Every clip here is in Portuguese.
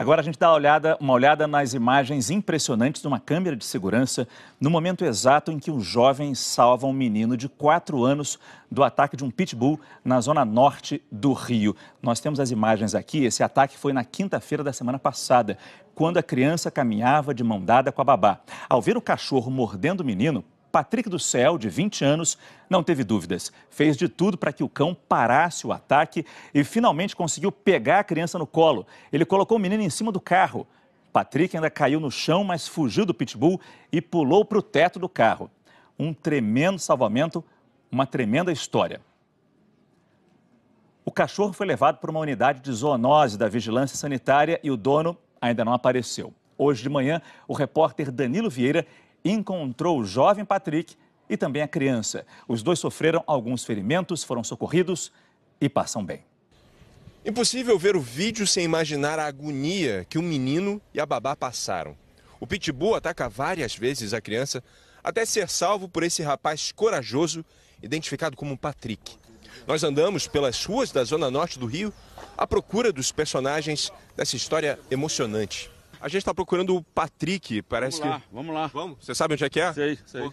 Agora a gente dá uma olhada, uma olhada nas imagens impressionantes de uma câmera de segurança no momento exato em que um jovem salva um menino de 4 anos do ataque de um pitbull na zona norte do Rio. Nós temos as imagens aqui. Esse ataque foi na quinta-feira da semana passada, quando a criança caminhava de mão dada com a babá. Ao ver o cachorro mordendo o menino, Patrick do Céu, de 20 anos, não teve dúvidas. Fez de tudo para que o cão parasse o ataque e finalmente conseguiu pegar a criança no colo. Ele colocou o menino em cima do carro. Patrick ainda caiu no chão, mas fugiu do pitbull e pulou para o teto do carro. Um tremendo salvamento, uma tremenda história. O cachorro foi levado para uma unidade de zoonose da vigilância sanitária e o dono ainda não apareceu. Hoje de manhã, o repórter Danilo Vieira encontrou o jovem Patrick e também a criança. Os dois sofreram alguns ferimentos, foram socorridos e passam bem. Impossível ver o vídeo sem imaginar a agonia que o menino e a babá passaram. O pitbull ataca várias vezes a criança até ser salvo por esse rapaz corajoso, identificado como Patrick. Nós andamos pelas ruas da zona norte do Rio à procura dos personagens dessa história emocionante. A gente está procurando o Patrick, parece vamos lá, que. Vamos lá, Vamos? Você sabe onde é que é? Sei, sei.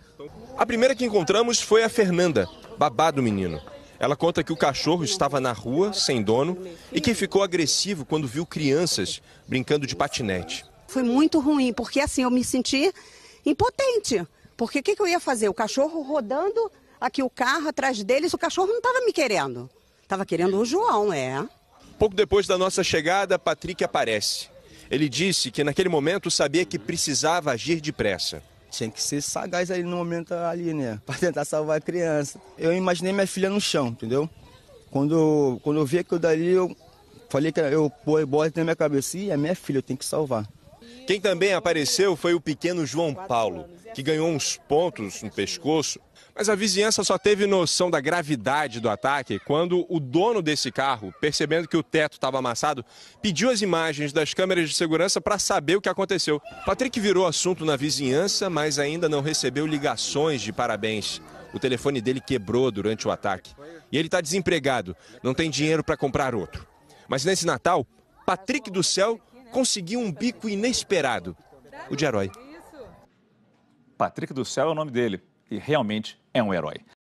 A primeira que encontramos foi a Fernanda, babá do menino. Ela conta que o cachorro estava na rua, sem dono, e que ficou agressivo quando viu crianças brincando de patinete. Foi muito ruim, porque assim eu me senti impotente. Porque o que, que eu ia fazer? O cachorro rodando aqui o carro atrás deles, o cachorro não estava me querendo. Estava querendo o João, é. Pouco depois da nossa chegada, Patrick aparece. Ele disse que naquele momento sabia que precisava agir depressa. Tinha que ser sagaz ali no momento ali, né? Para tentar salvar a criança. Eu imaginei minha filha no chão, entendeu? Quando, quando eu vi aquilo dali, eu falei que eu pôr bola na minha cabeça e é minha filha, eu tenho que salvar. Quem também apareceu foi o pequeno João Paulo, que ganhou uns pontos no pescoço mas a vizinhança só teve noção da gravidade do ataque quando o dono desse carro, percebendo que o teto estava amassado, pediu as imagens das câmeras de segurança para saber o que aconteceu. Patrick virou assunto na vizinhança, mas ainda não recebeu ligações de parabéns. O telefone dele quebrou durante o ataque. E ele está desempregado, não tem dinheiro para comprar outro. Mas nesse Natal, Patrick do Céu conseguiu um bico inesperado o de herói. Patrick do Céu é o nome dele e realmente é um herói.